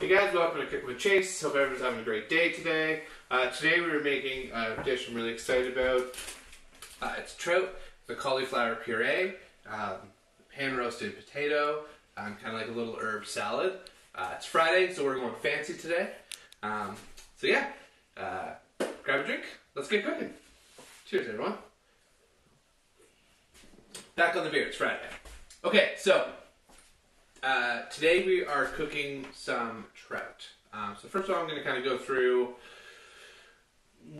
Hey guys, welcome to Cook with Chase. Hope everyone's having a great day today. Uh, today we are making a dish I'm really excited about. Uh, it's trout, the cauliflower puree, um, pan roasted potato, um, kind of like a little herb salad. Uh, it's Friday, so we're going fancy today. Um, so yeah, uh, grab a drink. Let's get cooking. Cheers, everyone. Back on the beer. It's Friday. Okay, so uh, today we are cooking some trout. Um, so first of all, I'm going to kind of go through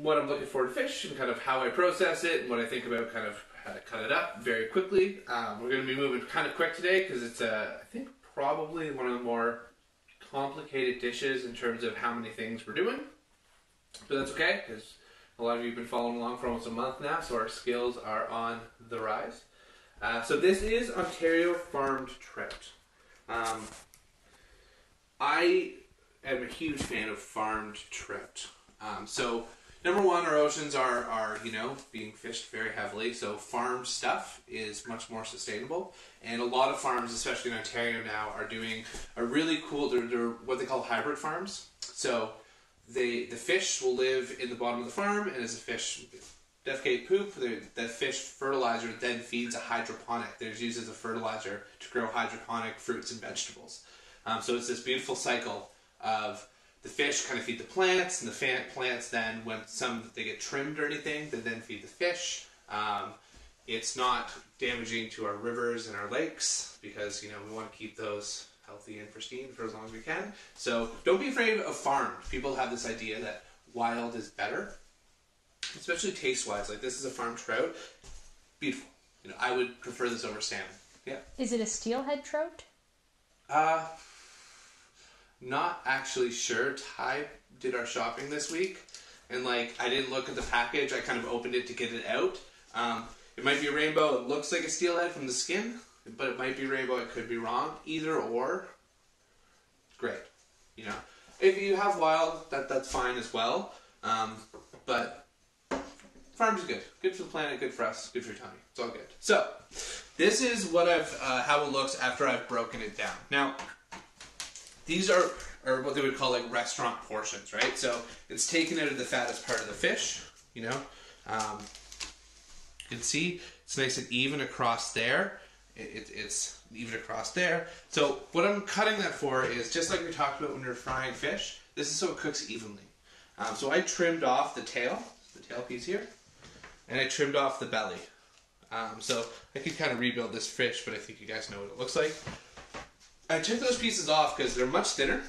what I'm looking for in fish and kind of how I process it and what I think about kind of how to cut it up very quickly. Um, we're going to be moving kind of quick today because it's, uh, I think, probably one of the more complicated dishes in terms of how many things we're doing. But that's okay because a lot of you have been following along for almost a month now, so our skills are on the rise. Uh, so this is Ontario farmed trout. Um, I am a huge fan of farmed trout. Um, so number one, our oceans are are you know being fished very heavily. So farmed stuff is much more sustainable, and a lot of farms, especially in Ontario now, are doing a really cool. They're, they're what they call hybrid farms. So they the fish will live in the bottom of the farm, and as the fish defecate poop, the, fish fertilizer then feeds a hydroponic. There's used as a fertilizer to grow hydroponic fruits and vegetables. Um, so it's this beautiful cycle of the fish kind of feed the plants, and the plants then, when some they get trimmed or anything, they then feed the fish. Um, it's not damaging to our rivers and our lakes because you know we want to keep those healthy and pristine for as long as we can. So don't be afraid of farmed. People have this idea that wild is better especially taste wise. Like this is a farm trout, beautiful. You know, I would prefer this over salmon. Yeah. Is it a steelhead trout? Uh, not actually sure. Ty did our shopping this week, and like I didn't look at the package. I kind of opened it to get it out. Um, it might be a rainbow. It looks like a steelhead from the skin, but it might be rainbow. It could be wrong. Either or, great. You know, if you have wild, that that's fine as well. Um, but farm's good. Good for the planet, good for us, good for tummy. It's all good. So, this is what I've, uh, how it looks after I've broken it down. Now, these are, are what they would call like restaurant portions, right? So, it's taken out of the fattest part of the fish, you know. Um, you can see it's nice and even across there. It, it, it's even across there. So, what I'm cutting that for is just like we talked about when are frying fish, this is so it cooks evenly. Um, so, I trimmed off the tail, the tail piece here and I trimmed off the belly. Um, so I could kind of rebuild this fish, but I think you guys know what it looks like. I took those pieces off because they're much thinner.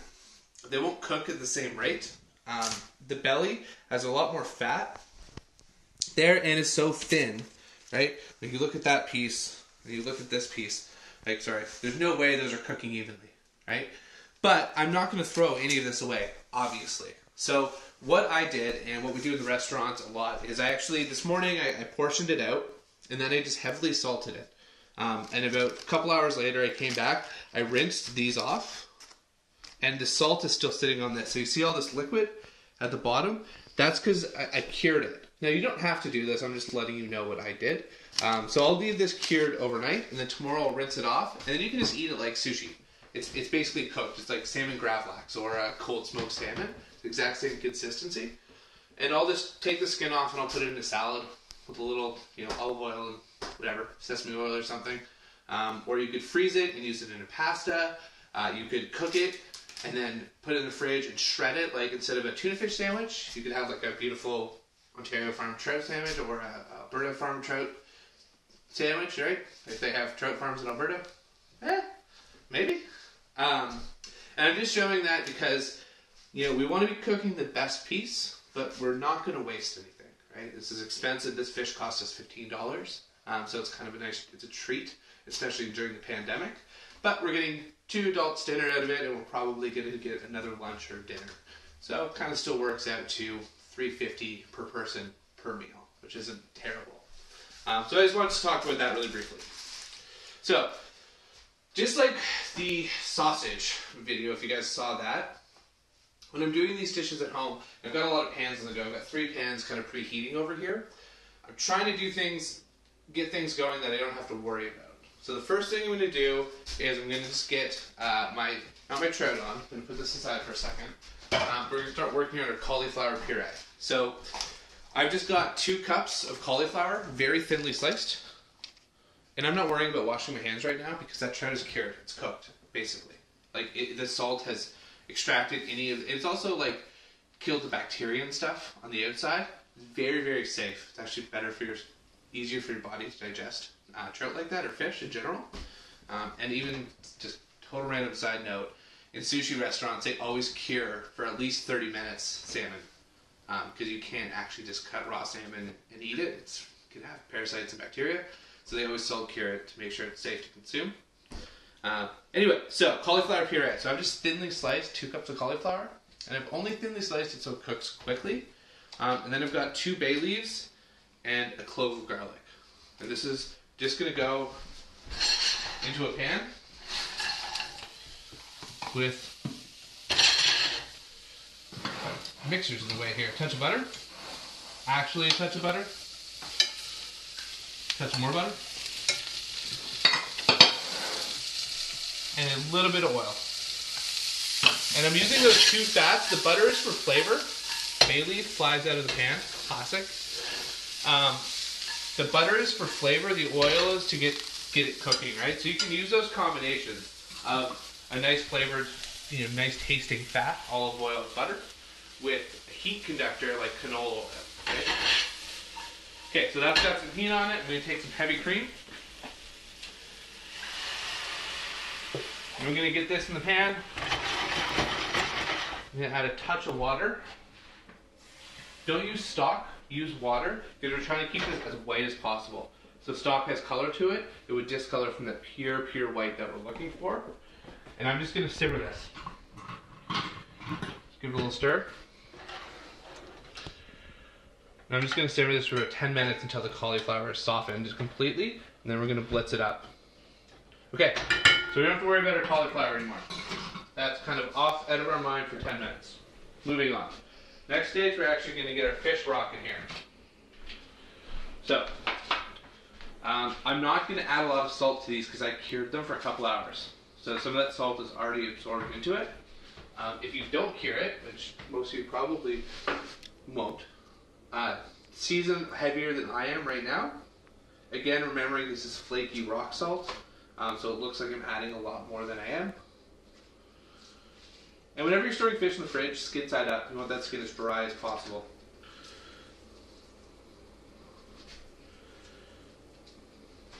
They won't cook at the same rate. Um, the belly has a lot more fat there and is so thin, right? When you look at that piece, and you look at this piece, like, sorry, there's no way those are cooking evenly, right? But I'm not going to throw any of this away, obviously. So what I did and what we do in the restaurants a lot is I actually this morning I, I portioned it out and then I just heavily salted it. Um, and about a couple hours later, I came back. I rinsed these off, and the salt is still sitting on this. So you see all this liquid at the bottom. That's because I, I, cured it. Now you don't have to do this. I'm just letting you know what I did. Um, so I'll leave this cured overnight, and then tomorrow I'll rinse it off, and then you can just eat it like sushi. It's it's basically cooked. It's like salmon gravlax or a cold smoked salmon exact same consistency. And I'll just take the skin off and I'll put it in a salad with a little, you know, olive oil and whatever, sesame oil or something. Um, or you could freeze it and use it in a pasta. Uh, you could cook it and then put it in the fridge and shred it. Like instead of a tuna fish sandwich, you could have like a beautiful Ontario farm trout sandwich or a Alberta farm trout sandwich, right? If they have trout farms in Alberta, eh, maybe. Um, and I'm just showing that because you know, we want to be cooking the best piece, but we're not going to waste anything, right? This is expensive. This fish cost us $15. Um, so it's kind of a nice, it's a treat, especially during the pandemic. But we're getting two adults dinner out of it, and we're probably going to get another lunch or dinner. So it kind of still works out to 350 per person per meal, which isn't terrible. Um, so I just wanted to talk about that really briefly. So, just like the sausage video, if you guys saw that, when I'm doing these dishes at home, I've got a lot of pans on the go. I've got three pans kind of preheating over here. I'm trying to do things, get things going that I don't have to worry about. So the first thing I'm gonna do is I'm gonna just get uh, my not my trout on. I'm gonna put this aside for a second. Um, we're gonna start working on our cauliflower puree. So I've just got two cups of cauliflower, very thinly sliced. And I'm not worrying about washing my hands right now because that trout is cured. It's cooked, basically. Like it, the salt has extracted any of. It's also like killed the bacteria and stuff on the outside. Very very safe. It's actually better for your, easier for your body to digest uh, trout like that or fish in general. Um, and even just total random side note, in sushi restaurants they always cure for at least 30 minutes salmon because um, you can't actually just cut raw salmon and eat it. It's, it can have parasites and bacteria. So they always salt cure it to make sure it's safe to consume. Uh, anyway, so cauliflower puree. So I've just thinly sliced two cups of cauliflower, and I've only thinly sliced it so it cooks quickly. Um, and then I've got two bay leaves and a clove of garlic. And this is just gonna go into a pan with mixers in the way here. A touch of butter, actually a touch of butter, touch more butter, and a little bit of oil. And I'm using those two fats. The butter is for flavor. Bay leaf flies out of the pan, classic. Um, the butter is for flavor. The oil is to get get it cooking, right? So you can use those combinations of a nice flavored, you know, nice tasting fat, olive oil, butter, with a heat conductor like canola oil. Okay, so that's got some heat on it. I'm going to take some heavy cream. And we're going to get this in the pan. I'm to add a touch of water. Don't use stock, use water, because we're trying to keep this as white as possible. So stock has color to it. It would discolor from the pure, pure white that we're looking for. And I'm just going to simmer this. Just give it a little stir. And I'm just going to simmer this for about 10 minutes until the cauliflower is softened completely, and then we're going to blitz it up. Okay, so we don't have to worry about our cauliflower anymore. That's kind of off out of our mind for 10 minutes. Moving on. Next stage, we're actually going to get our fish rock in here. So, um, I'm not going to add a lot of salt to these because I cured them for a couple hours. So some of that salt is already absorbed into it. Um, if you don't cure it, which most of you probably won't, uh, season heavier than I am right now. Again, remembering this is flaky rock salt, um, so it looks like I'm adding a lot more than I am. And whenever you're storing fish in the fridge, skin side up. You want that skin as dry as possible.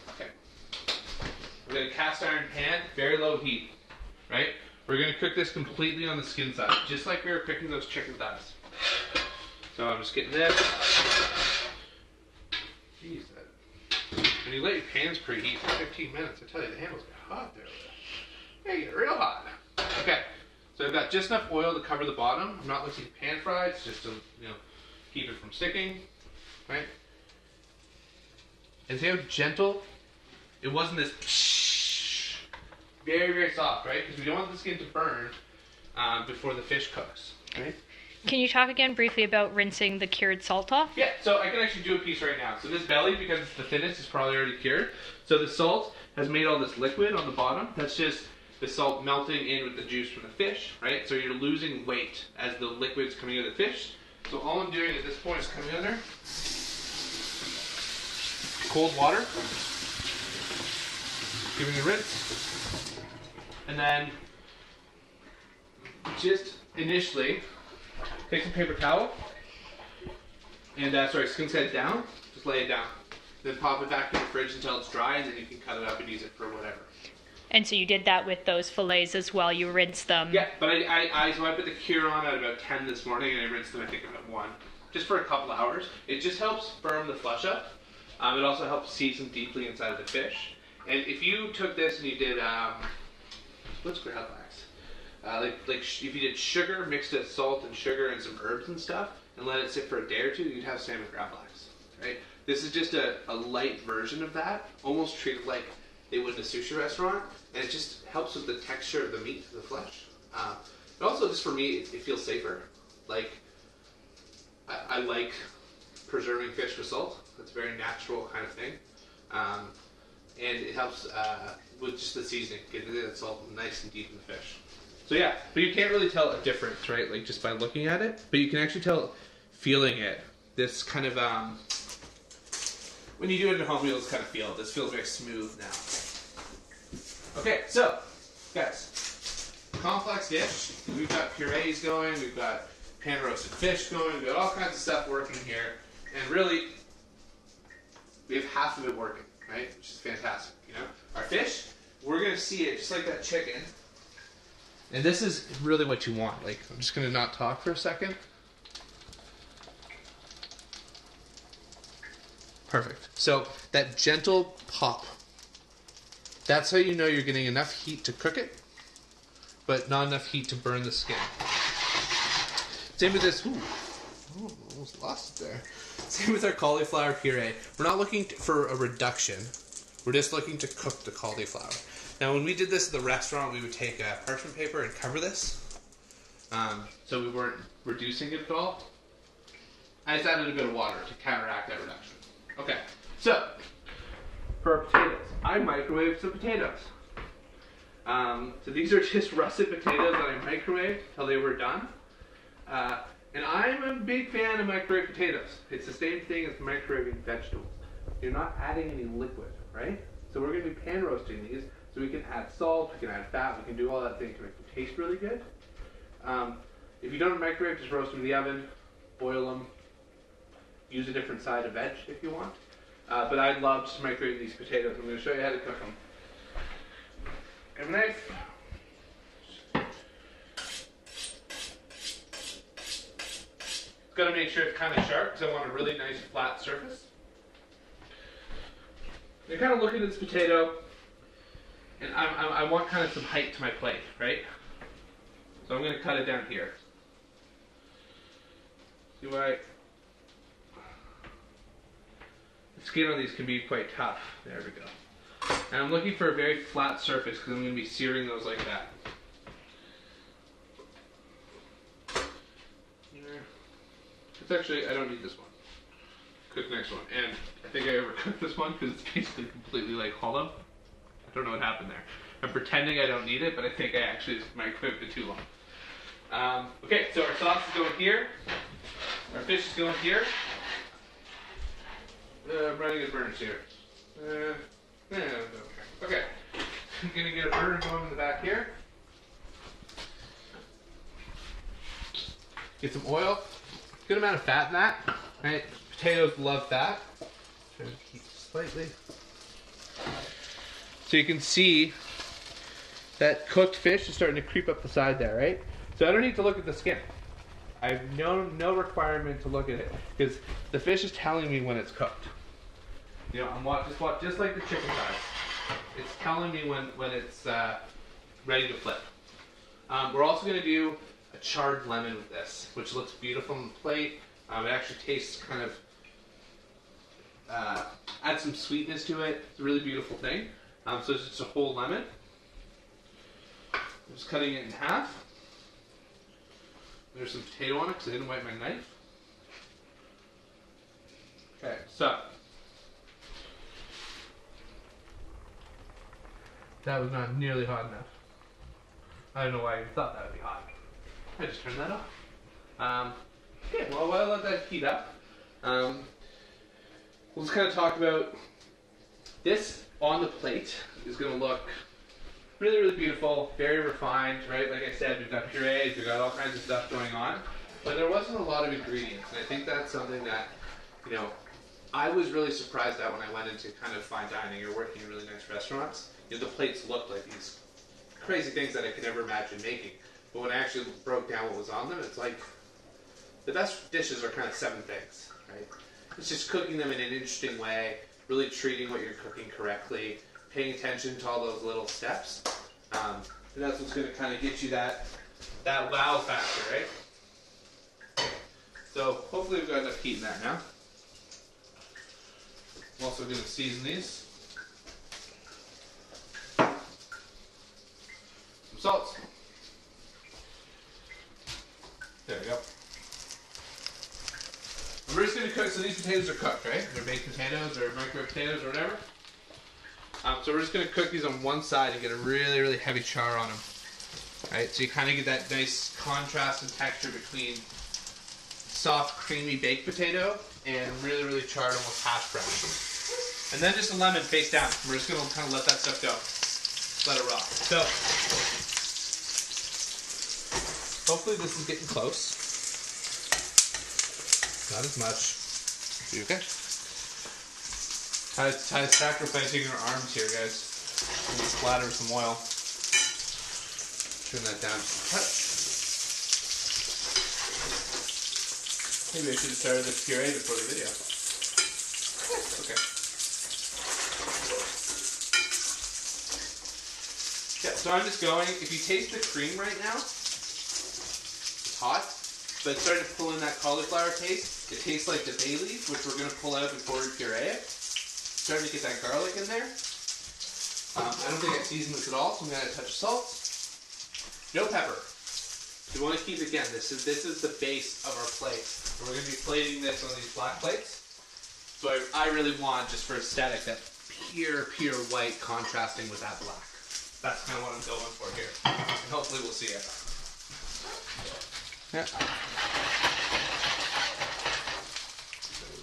Okay. We're going to cast iron pan, very low heat, right? We're going to cook this completely on the skin side, just like we were cooking those chicken thighs. So I'm just getting this. That. You let your pans preheat for 15 minutes, I tell you, the handles get hot there. They get real hot. Okay, so I've got just enough oil to cover the bottom. I'm not looking pan fried, it's just to you know keep it from sticking, right? And see how gentle? It wasn't this very very soft, right? Because we don't want the skin to burn um, before the fish cooks, right? Can you talk again briefly about rinsing the cured salt off? Yeah, so I can actually do a piece right now. So this belly, because it's the thinnest, is probably already cured. So the salt has made all this liquid on the bottom. That's just the salt melting in with the juice from the fish, right? So you're losing weight as the liquid's coming out of the fish. So all I'm doing at this point is coming under cold water, giving a rinse, and then just initially Take some paper towel, and uh, sorry, skin set down. Just lay it down. Then pop it back in the fridge until it's dry, and then you can cut it up and use it for whatever. And so you did that with those fillets as well. You rinsed them. Yeah, but I, I, I so I put the cure on at about ten this morning, and I rinsed them I think about one, just for a couple hours. It just helps firm the flesh up. Um, it also helps season deeply inside of the fish. And if you took this and you did, um, what's gravlax? Uh, like like if you did sugar mixed with salt and sugar and some herbs and stuff, and let it sit for a day or two, you'd have salmon gravlax, right? This is just a, a light version of that, almost treated like they would in a sushi restaurant, and it just helps with the texture of the meat, the flesh. Uh, but also, just for me, it, it feels safer. Like I, I, like preserving fish with salt. It's a very natural kind of thing. Um, and it helps uh, with just the seasoning, getting the salt nice and deep in the fish. So yeah, but you can't really tell a difference, right? Like just by looking at it, but you can actually tell, feeling it. This kind of um, when you do it at home, you'll kind of feel it. This feels very smooth now. Okay, so guys, complex dish. We've got purees going. We've got pan roasted fish going. We've got all kinds of stuff working here, and really, we have half of it working, right? Which is fantastic. You know, our fish, we're gonna see it just like that chicken. And this is really what you want. Like, I'm just gonna not talk for a second. Perfect. So that gentle pop. That's how you know you're getting enough heat to cook it, but not enough heat to burn the skin. Same with this. Ooh, oh, almost lost it there. Same with our cauliflower puree. We're not looking for a reduction. We're just looking to cook the cauliflower. Now, when we did this at the restaurant, we would take a parchment paper and cover this, um, so we weren't reducing it at all. I just added a bit of water to counteract that reduction. Okay, so for our potatoes, I microwaved some potatoes. Um, so these are just russet potatoes that I microwaved till they were done. Uh, and I'm a big fan of microwave potatoes. It's the same thing as microwaving vegetables. You're not adding any liquid, right? So we're going to be pan roasting these, so we can add salt, we can add fat, we can do all that thing to make them taste really good. Um, if you don't microwave, just roast them in the oven, boil them, use a different side of veg if you want. Uh, but I love to microwave these potatoes. I'm going to show you how to cook them. Have a knife. Got to make sure it's kind of sharp because I want a really nice flat surface. You're kind of looking at this potato, and I'm, I'm, I want kind of some height to my plate, right? So I'm going to cut it down here. See why? The skin on these can be quite tough. There we go. And I'm looking for a very flat surface because I'm going to be searing those like that. It's actually, I don't need this one. Cook next one. And I think I overcooked this one because it's basically completely like hollow. I don't know what happened there. I'm pretending I don't need it, but I think I actually just microwaved it too long. Um, okay, so our sauce is going here. Our fish is going here. Uh, I'm running his burners here. Uh, yeah, okay. Okay. I'm gonna get a burner going in the back here. Get some oil. Good amount of fat in that. Right? Potatoes love fat. Try to keep slightly. So you can see that cooked fish is starting to creep up the side there, right? So I don't need to look at the skin. I have no no requirement to look at it because the fish is telling me when it's cooked. You know, I'm watch, just watch just like the chicken thighs. It's telling me when when it's uh, ready to flip. Um, we're also going to do a charred lemon with this, which looks beautiful on the plate. Um, it actually tastes kind of uh, add some sweetness to it. It's a really beautiful thing. Um, so it's just a whole lemon. I'm just cutting it in half. There's some potato on it because I didn't wipe my knife. Okay, so that was not nearly hot enough. I don't know why you thought that would be hot. I just turned that off. Um, yeah, well, while I let that heat up, um, we'll just kind of talk about this on the plate is going to look really, really beautiful, very refined, right? Like I said, we've got purees, we've got all kinds of stuff going on, but there wasn't a lot of ingredients, and I think that's something that, you know, I was really surprised at when I went into kind of fine dining or working in really nice restaurants. You know, the plates looked like these crazy things that I could never imagine making, but when I actually broke down what was on them, it's like the best dishes are kind of seven things, right? It's just cooking them in an interesting way, really treating what you're cooking correctly, paying attention to all those little steps. Um, and that's what's going to kind of get you that that wow factor, right? So hopefully we've got enough heat in that now. I'm also going to season these. Some salt. There we go. We're just going to cook, so these potatoes are cooked, right? They're baked potatoes or microwave potatoes or whatever. Um, so we're just gonna cook these on one side and get a really, really heavy char on them. Right, so you kind of get that nice contrast and texture between soft, creamy baked potato and really, really charred, almost hash brown. And then just a lemon face down. We're just gonna kind of let that stuff go. Let it rock. So hopefully this is getting close. Not as much. You okay? Ty's, Ty's sacrificing her arms here, guys. Gonna splatter some oil. Turn that down just a. Maybe I should have started this puree before the video. Okay. Yeah, so I'm just going. If you taste the cream right now, it's hot, but it's starting to pull in that cauliflower taste. It tastes like the bay leaf, which we're going to pull out before we puree it. Starting to get that garlic in there. Um, I don't think I seasoned this at all, so I'm going to add a touch of salt. No pepper. You want to keep again. This is this is the base of our plate. And we're going to be plating this on these black plates. So I, I really want just for aesthetic that pure pure white contrasting with that black. That's kind of what I'm going for here. And hopefully we'll see it. Yeah.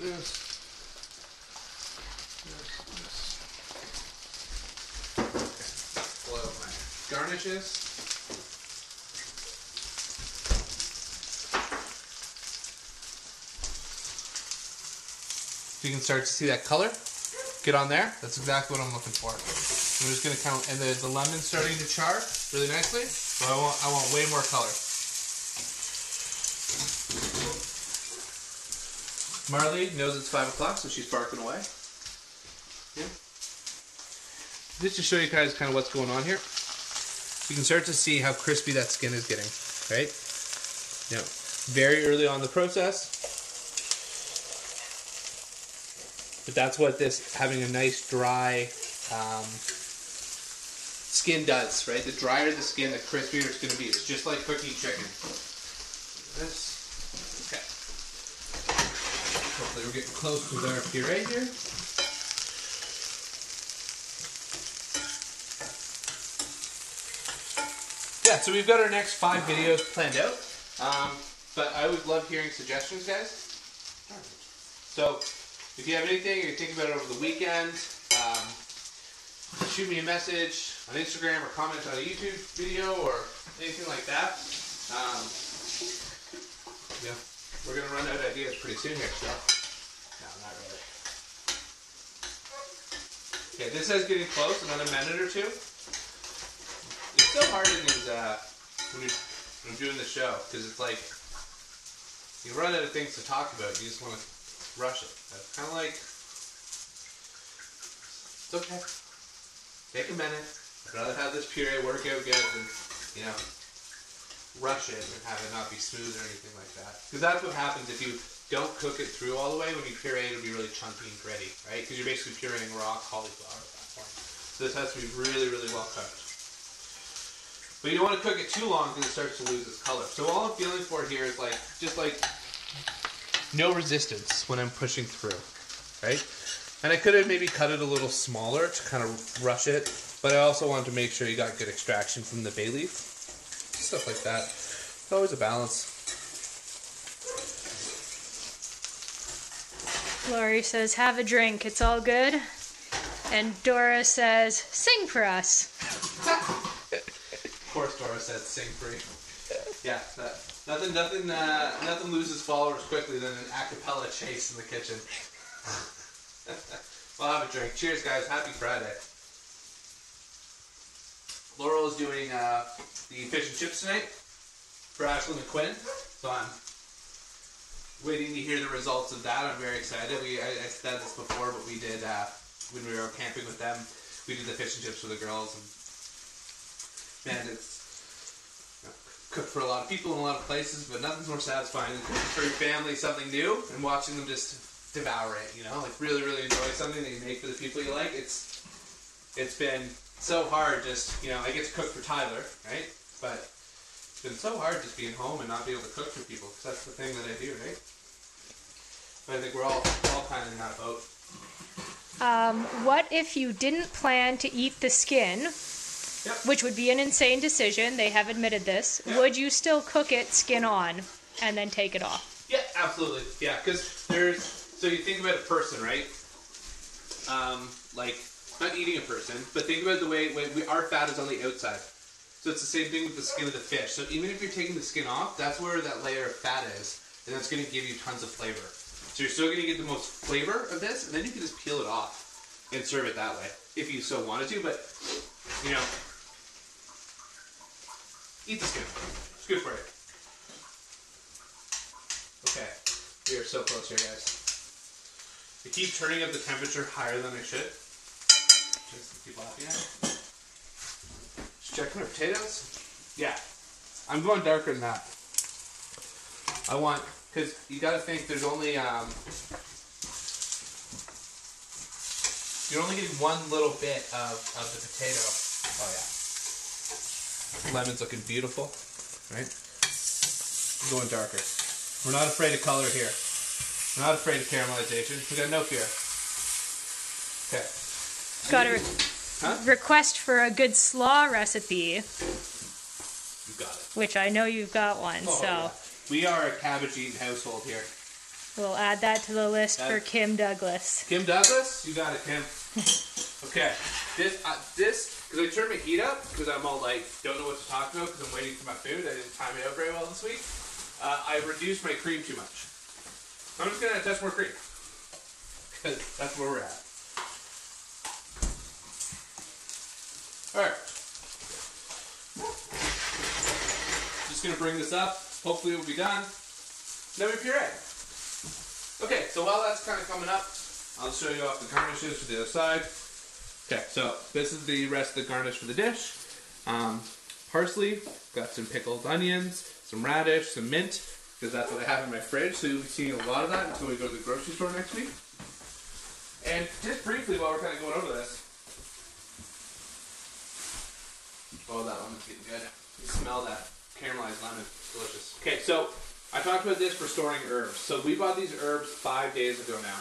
This. Garnishes. You can start to see that color, get on there. That's exactly what I'm looking for. I'm just gonna count, and the, the lemon's starting to char really nicely. but I want I want way more color. Marley knows it's five o'clock, so she's barking away. Yeah. Just to show you guys kind of what's going on here, you can start to see how crispy that skin is getting, right? Now, very early on the process, but that's what this having a nice dry um, skin does, right? The drier the skin, the crispier it's going to be. It's just like cooking chicken. This, okay. Hopefully we're getting close with our puree here. Yeah, so we've got our next five videos planned out. Um, but I always love hearing suggestions, guys. So if you have anything or you think about it over the weekend, um, shoot me a message on Instagram or comment on a YouTube video or anything like that. Um, yeah, we're gonna run out of ideas pretty soon here, so. No, not really. Okay, this is getting close. Another minute or two. It's so hard in these uh, when you're doing the show because it's like you run out of things to talk about. You just want to rush it. It's kind of like it's okay. Take a minute. I'd rather have this puree work out good than you know rush it and have it not be smooth or anything like that. Because that's what happens if you don't cook it through all the way. When you puree, it, it'll be really chunky and gritty, right? Because you're basically pureeing raw cauliflower at that point. So this has to be really, really well cooked. But you don't want to cook it too long because it starts to lose its color. So all I'm feeling for here is like just like no resistance when I'm pushing through, right? And I could have maybe cut it a little smaller to kind of rush it, but I also wanted to make sure you got good extraction from the bay leaf, stuff like that. It's always a balance. Lori says, "Have a drink. It's all good." And Dora says, "Sing for us." Of course, Dora said sing for free. Yeah, that, nothing, nothing, uh, nothing loses followers quickly than an a cappella chase in the kitchen. we'll have a drink. Cheers, guys. Happy Friday. Laurel is doing uh, the fish and chips tonight for Ashlyn and Quinn, so I'm waiting to hear the results of that. I'm very excited. We I, I said this before, but we did uh, when we were camping with them. We did the fish and chips for the girls, and man, it's cooked for a lot of people in a lot of places, but nothing's more satisfying than cooking for your family something new and watching them just devour it. You know, like really, really enjoy something that you make for the people you like. It's it's been so hard. Just you know, I get to cook for Tyler, right? But it's been so hard just being home and not be able to cook for people because that's the thing that I do, right? But I think we're all all kind of in that boat. Um, what if you didn't plan to eat the skin, Yep. which would be an insane decision? They have admitted this. Yeah. Would you still cook it skin on and then take it off? Yeah, absolutely. Yeah, because there's so you think about a person, right? Um, like not eating a person, but think about the way, way we, our fat is on the outside. So it's the same thing with the skin of the fish. So even if you're taking the skin off, that's where that layer of fat is, and that's going to give you tons of flavor. So you're still going to get the most flavor of this, and then you can just peel it off and serve it that way if you so wanted to. But you know, eat the skin. It's good for you. Okay, we are so close here, guys. I keep turning up the temperature higher than I should. Just to keep laughing at. it. Just checking our potatoes. Yeah, I'm going darker than that. I want because you got to think there's only um, you're only getting one little bit of, of the potato. Oh yeah, lemon's looking beautiful, right? I'm going darker. We're not afraid of color here. We're not afraid of caramelization. We got no fear. Okay. Got a re- Huh? request for a good slaw recipe, You got it. which I know you've got one. Oh, so yeah. We are a cabbage eating household here. we'll add that to the list for Kim Douglas. Kim Douglas, you got it, Kim. okay, this uh, this because I turned my heat up because I'm all like don't know what to talk about because I'm waiting for my food. I didn't time it out very well this week. Uh, I reduced my cream too much. I'm just gonna add test more cream because that's where we're at. All right. Just gonna bring this up. Hopefully, it will be done. Then we puree. Okay, so while that's kind of coming up, I'll show you off the garnishes for the other side. Okay, so this is the rest of the garnish for the dish. Um, parsley, got some pickled onions, some radish, some mint, because that's what I have in my fridge. So you'll be seeing a lot of that until we go to the grocery store next week. And just briefly, while we're kind of going over this, oh, that lemon's getting good. You smell that caramelized lemon, delicious. Okay, so I talked about this for storing herbs. So we bought these herbs five days ago now.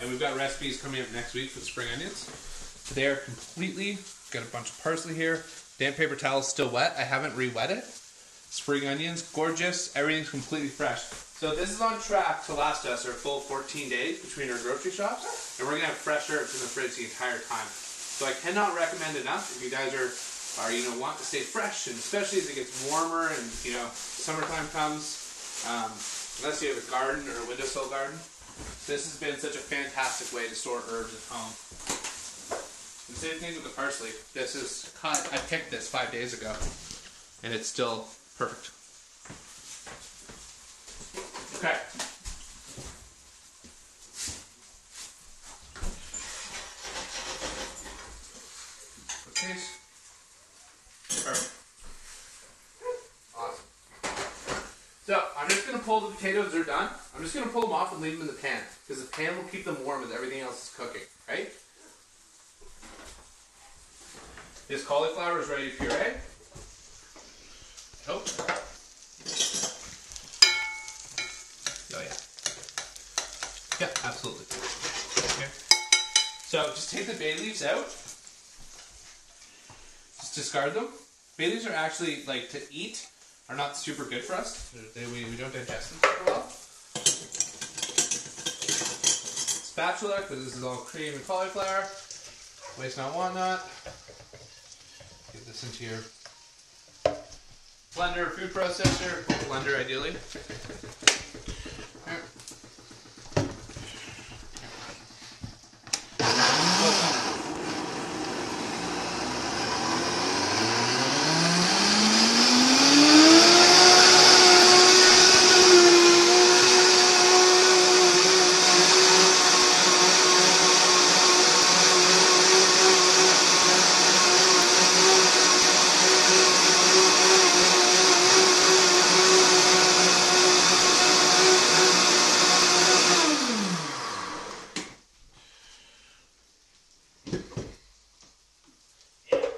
And we've got recipes coming up next week for the spring onions. They are completely, got a bunch of parsley here. Damp paper towel is still wet. I haven't re-wet it. Spring onions, gorgeous. Everything's completely fresh. So this is on track to last us our full 14 days between our grocery shops. And we're gonna have fresh herbs in the fridge the entire time. So I cannot recommend enough if you guys are, are you know, want to stay fresh and especially as it gets warmer and, you know, summertime comes. Um, unless you have a garden or a windowsill garden. This has been such a fantastic way to store herbs at home. And same thing with the parsley. This is cut. I picked this five days ago, and it's still perfect. Okay. Perfect. Awesome. So I'm just gonna pull the potatoes. They're done. I'm just gonna pull them off and leave them in the pan because the pan will keep them warm as everything else is cooking. Right? This cauliflower is ready to puree. Oh. Oh yeah. Yeah, absolutely. Okay. So just take the bay leaves out. Just discard them. Bay leaves are actually like to eat are not super good for us. They, we, we don't digest them super well. Spatula, because this is all cream and cauliflower. Waste not, want not. Get this into your blender, food processor, blender ideally.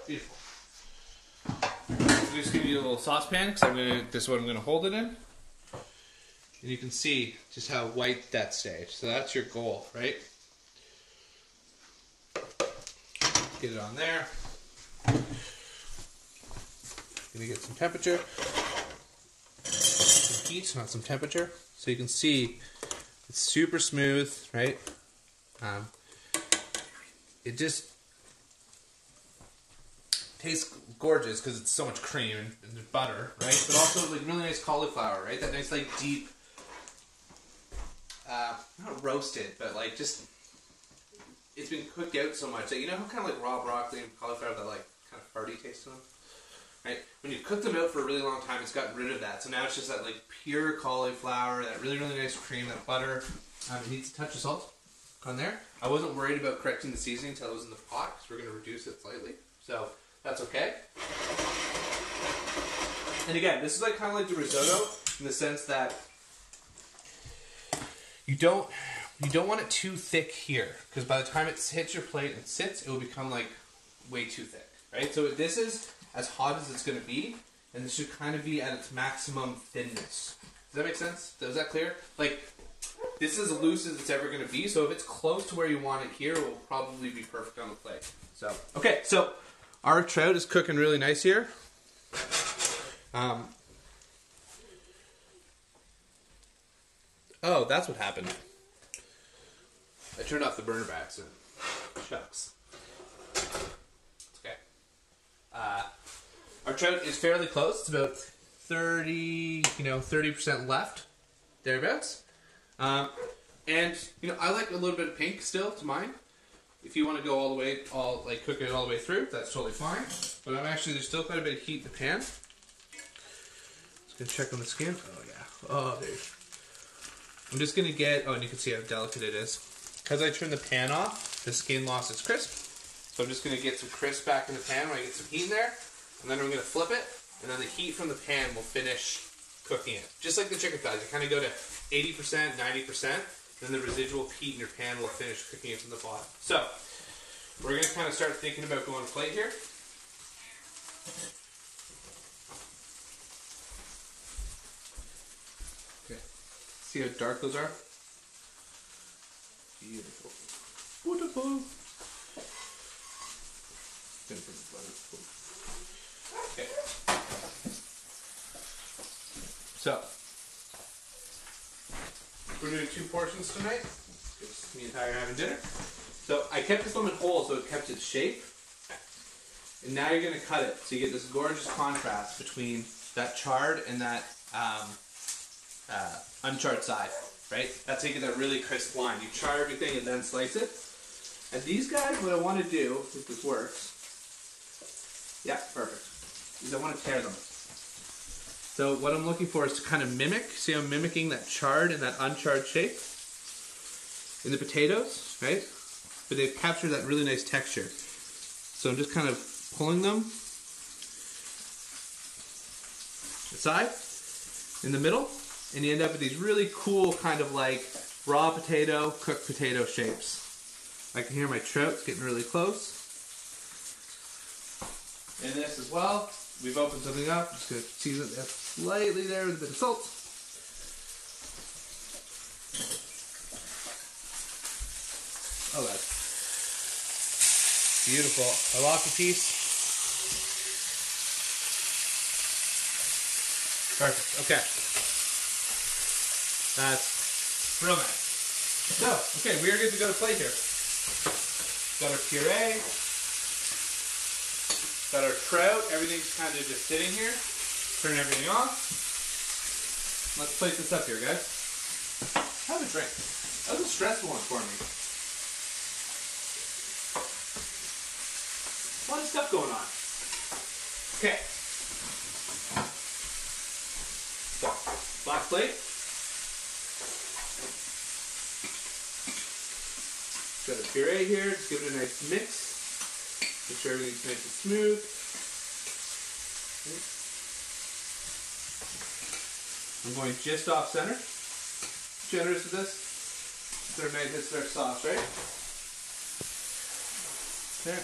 Beautiful. I'm just gonna use a little saucepan because I'm gonna. This is what I'm gonna hold it in, and you can see just how white that stayed. So that's your goal, right? Get it on there. Gonna get some temperature. Some heat, not some temperature. So you can see it's super smooth, right? Um, it just tastes gorgeous because it's so much cream and, butter, right? But also like really nice cauliflower, right? That nice like deep, uh, not roasted, but like just it's been cooked out so much that you know how kind of like raw broccoli and cauliflower that like kind of farty taste to them, right? When you cook them out for a really long time, it's gotten rid of that. So now it's just that like pure cauliflower, that really really nice cream, that butter. Um, it needs a touch of salt on there. I wasn't worried about correcting the seasoning until it was in the pot because we're going to reduce it slightly. So that's okay. And again, this is like kind of like the risotto in the sense that you don't you don't want it too thick here because by the time it hits your plate and sits, it will become like way too thick, right? So this is as hot as it's going to be, and this should kind of be at its maximum thinness. Does that make sense? Is that clear? Like this is as loose as it's ever going to be. So if it's close to where you want it here, it will probably be perfect on the plate. So okay, so our trout is cooking really nice here. Um, oh, that's what happened. I turned off the burner by accident. Shucks. Okay. Uh, our trout is fairly close. It's about thirty, you know, thirty percent left, thereabouts. Um, and you know, I like a little bit of pink still to mine. If you want to go all the way, all like cook it all the way through, that's totally fine. But I'm actually there's still quite a bit of heat in the pan. Just gonna check on the skin. Oh yeah. Oh, dude. I'm just gonna get. Oh, and you can see how delicate it is. Because I turned the pan off, the skin lost its crisp. So I'm just gonna get some crisp back in the pan when I get some heat in there, and then I'm gonna flip it, and then the heat from the pan will finish cooking it. Just like the chicken thighs, you kind of go to 80%, 90%, then the residual heat in your pan will finish cooking it from the bottom. So, we're going to kind of start thinking about going plate here. Okay. See how dark those are? Beautiful. Beautiful. Okay. So, we're doing two portions tonight. It's me and Ty are having dinner. So I kept this lemon whole so it kept its shape. And now you're gonna cut it so you get this gorgeous contrast between that charred and that um, uh, uncharred side, right? That's get that really crisp line. You char everything and then slice it. And these guys, what I want to do, if this works, yeah, perfect, is I want to tear them. So what I'm looking for is to kind of mimic, see I'm mimicking that charred and that uncharred shape in the potatoes, right? But they've captured that really nice texture. So I'm just kind of pulling them aside in the middle, and you end up with these really cool kind of like raw potato, cooked potato shapes. I can hear my trout's getting really close. And this as well. We've opened something up. Just gonna season it slightly there with a bit of salt. Oh, that's beautiful. I lost piece. Perfect. Okay. That's real nice. So, okay, we are good to go to plate here. Got our puree. Got our trout. Everything's kind of just sitting here. Turn everything off. Let's plate this up here, guys. Have a drink. That was a stressful one for me. A lot of stuff going on. Okay. So, black plate. Got a puree here. Just give it a nice mix. Make sure everything's nice and smooth. I'm going just off center. Generous with this. They're made this their sauce, right? There.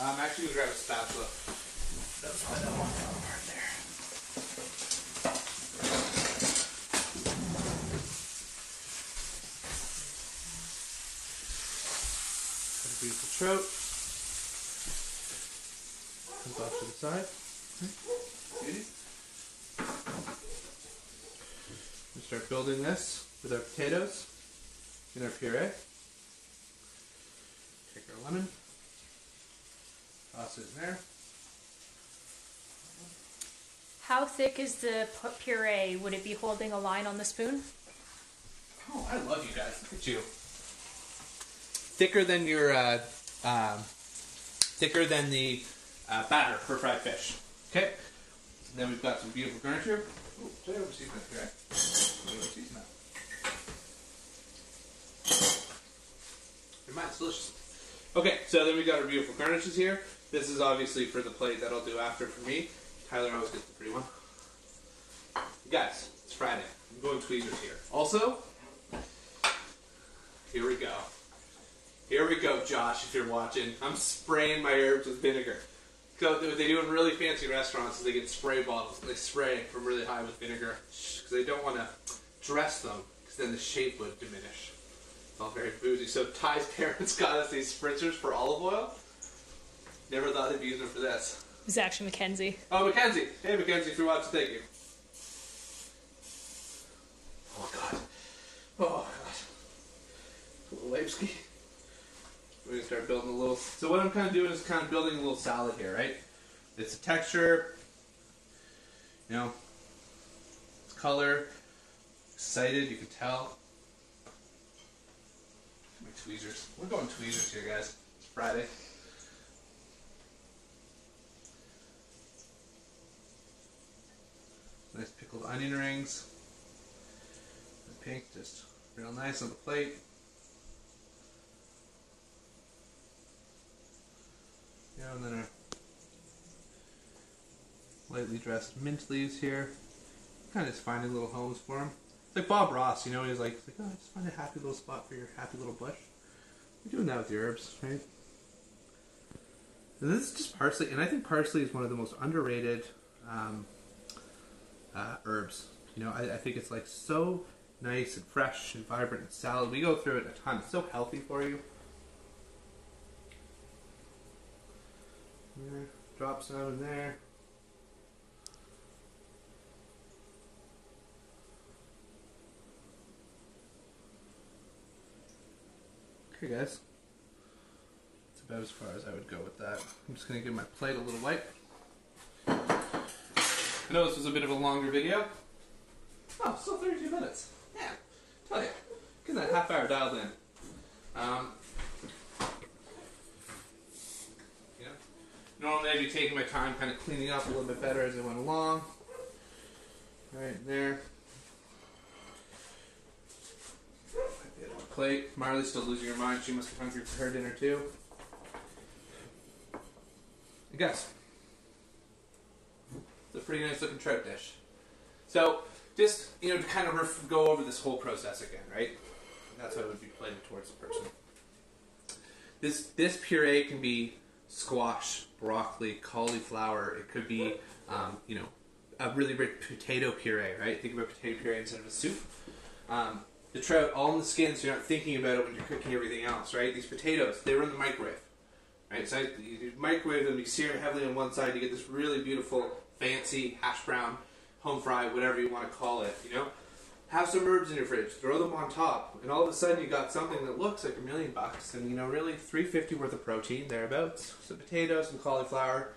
I'm um, actually gonna grab a spatula. That's that part there. beautiful trout. Comes off to the side. Beauty. We start building this with our potatoes in our puree. Take our lemon. Toss it in there. How thick is the puree? Would it be holding a line on the spoon? Oh, I love you guys. Look at you. Thicker than your, uh, um, thicker than the uh, batter for fried fish. Okay. And then we've got some beautiful garniture. Ooh, delicious. Okay, so then we got our beautiful garnishes here. This is obviously for the plate that I'll do after for me. Tyler always gets the pretty one. Guys, it's Friday. I'm going tweezers here. Also, here we go. Here we go, Josh, if you're watching. I'm spraying my herbs with vinegar. So what they do in really fancy restaurants is they get spray bottles and they spray from really high with vinegar because they don't want to dress them because then the shape would diminish. It's all very boozy. So Ty's parents got us these spritzers for olive oil. Never thought they'd be using them for this. It was actually Mackenzie. Oh, Mackenzie. Hey, Mackenzie, if you're watching, thank you. Oh, God. Oh, God. Leipzig. We're to start building a little. So, what I'm kind of doing is kind of building a little salad here, right? It's a texture, you know, it's color, excited, you can tell. My tweezers. We're going tweezers here, guys. It's Friday. Nice pickled onion rings. The pink just real nice on the plate. Yeah, and then our lightly dressed mint leaves here. Kind of just finding little homes for them. It's like Bob Ross, you know, he's like, like, oh, just find a happy little spot for your happy little bush. You're doing that with your herbs, right? And this is just parsley, and I think parsley is one of the most underrated um, uh, herbs. You know, I, I think it's like so nice and fresh and vibrant and salad. We go through it a ton. It's so healthy for you. There, drop some in there. Okay, guys. That's about as far as I would go with that. I'm just gonna give my plate a little wipe. I know this was a bit of a longer video. Oh, still 32 minutes. Yeah, tell you, getting that half hour dialed in. Um, you know, be taking my time, kind of cleaning up a little bit better as I went along. Right there. Plate. Marley's still losing her mind. She must be hungry for her dinner too. I guess it's a pretty nice looking trout dish. So, just you know, to kind of go over this whole process again, right? That's what it would be played towards the person. This this puree can be squash, broccoli, cauliflower. It could be, um, you know, a really rich potato puree, right? Think about potato puree instead of a soup. Um, the trout all in the skin, so you're not thinking about it when you're cooking everything else, right? These potatoes, they were in the microwave. Right, so you microwave them, you sear them heavily on one side, you get this really beautiful, fancy hash brown, home fry, whatever you want to call it. You know, have some herbs in your fridge, throw them on top, and all of a sudden you got something that looks like a million bucks, and you know, really three fifty worth of protein thereabouts. Some potatoes, some cauliflower,